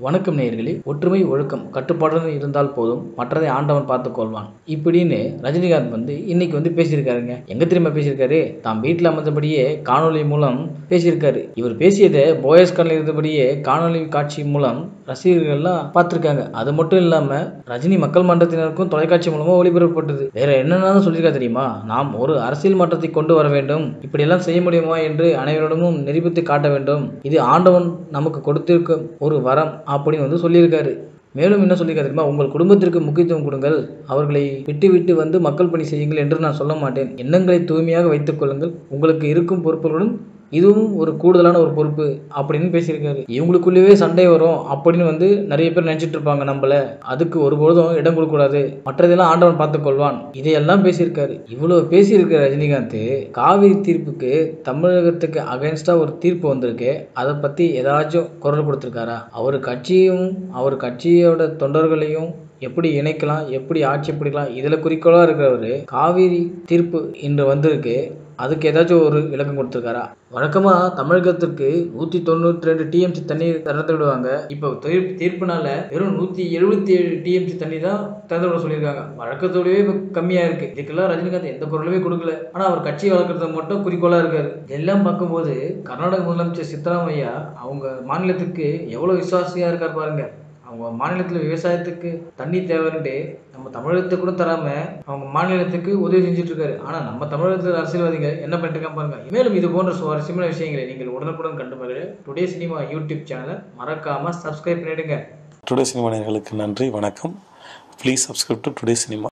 வணக்கம் நேயர்களே ஒற்றுமை ஒழுக்கம் கட்டுப்பாடுன்னு இருந்தால் போதும் மற்றதை ஆண்டவன் பார்த்து கொள்வான். இப்படின்னு ரஜினிகாந்த் வந்து இன்னைக்கு வந்து பேசியிருக்காருங்க. எங்க தெரியுமா பேசியிருக்காரு? தாம் வீட்டில் அமர்ந்தபடியே காணொளி மூலம் பேசியிருக்காரு. இவர் பேசியதை போயஸ் கண்ணில் இருந்தபடியே காணொளி காட்சி மூலம் ரசிகர்கள்லாம் பார்த்துருக்காங்க. அது மட்டும் இல்லாம ரஜினி மக்கள் மன்றத்தினருக்கும் தொலைக்காட்சி மூலமா ஒளிபரப்பப்பட்டது. வேற என்னென்ன சொல்லியிருக்கா தெரியுமா? நாம் ஒரு அரசியல் மாற்றத்தை கொண்டு வர வேண்டும். இப்படியெல்லாம் செய்ய முடியுமா என்று அனைவரிடமும் நிரூபித்து காட்ட வேண்டும். இது ஆண்டவன் நமக்கு கொடுத்திருக்கும் ஒரு வரம். அப்படின்னு வந்து சொல்லியிருக்காரு. மேலும் என்ன சொல்லியிருக்காரு தெரியுமா? உங்கள் குடும்பத்திற்கு முக்கியத்துவம் கொடுங்கள். அவர்களை விட்டு விட்டு வந்து மக்கள் பணி செய்யுங்கள் என்று நான் சொல்ல மாட்டேன். எண்ணங்களை தூய்மையாக வைத்துக் கொள்ளுங்கள். உங்களுக்கு இருக்கும் பொறுப்புகளுடன் இதுவும் ஒரு கூடுதலான ஒரு பொறுப்பு அப்படின்னு பேசியிருக்காரு. இவங்களுக்குள்ளேயே சண்டை வரும் அப்படின்னு வந்து நிறைய பேர் நினைச்சிட்டு இருப்பாங்க நம்மள. அதுக்கு ஒருபொழுதும் இடம் கொடுக்கக்கூடாது. மற்றதெல்லாம் ஆண்டவன் பார்த்து கொள்வான் இதையெல்லாம் பேசியிருக்காரு. இவ்வளவு பேசியிருக்கிற ரஜினிகாந்த். காவிரி தீர்ப்புக்கு தமிழகத்துக்கு அகைன்ஸ்டா ஒரு தீர்ப்பு வந்திருக்கு. அதை பத்தி ஏதாச்சும் குரல் கொடுத்துருக்காரா? அவர் கட்சியும் அவர் கட்சியோட தொண்டர்களையும் எப்படி இணைக்கலாம் எப்படி ஆட்சி பிடிக்கலாம் இதில் குறிக்கோளாக இருக்கிறவர் காவிரி தீர்ப்பு இன்று வந்திருக்கு. அதுக்கு ஏதாச்சும் ஒரு விளக்கம் கொடுத்துருக்காரா? வழக்கமாக தமிழகத்திற்கு நூற்றி தொண்ணூற்றி ரெண்டு டிஎம்சி தண்ணீர் திறந்து விடுவாங்க. இப்போ தீர்ப்பு தீர்ப்புனால வெறும் நூற்றி எழுபத்தி ஏழு டிஎம்சி தண்ணி தான் திறந்து விட சொல்லியிருக்காங்க. வழக்கத்தோடவே இப்போ கம்மியாக இருக்குது இதுக்கெல்லாம் ரஜினிகாந்த் எந்த குரலுமே கொடுக்கல. ஆனால் அவர் கட்சி வளர்க்குறது மட்டும் குறிக்கோளாக இருக்காரு. எல்லாம் பார்க்கும்போது கர்நாடக முதலமைச்சர் சித்தராமையா அவங்க மாநிலத்துக்கு எவ்வளோ விசுவாசியாக இருக்கார் பாருங்கள் அவங்க மாநிலத்தில் விவசாயத்துக்கு தண்ணி தேவைன்ட்டு நம்ம தமிழகத்துக்கு கூட தராம அவங்க மாநிலத்துக்கு உதவி செஞ்சுட்டு இருக்காரு ஆனால் நம்ம தமிழகத்தில் அரசியல்வாதிகள் என்ன பண்ணிட்டு இருக்காங்க பாருங்க. மேலும் இது போன்ற சுவாரஸ்யமான விஷயங்களை நீங்கள் உடனுக்குடன் கண்டு மகிழ டுடே சினிமா யூடியூப் சேனலை மறக்காம சப்ஸ்கிரைப் பண்ணிடுங்க. டுடே சினிமா நேர்களுக்கு நன்றி வணக்கம். Please subscribe to today cinema